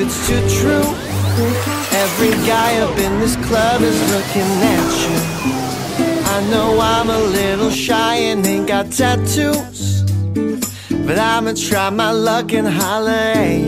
it's too true. Every guy up in this club is looking at you. I know I'm a little shy and ain't got tattoos. But I'ma try my luck and holler at you.